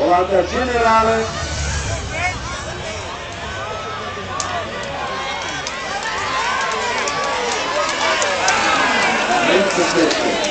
volante generale Mentre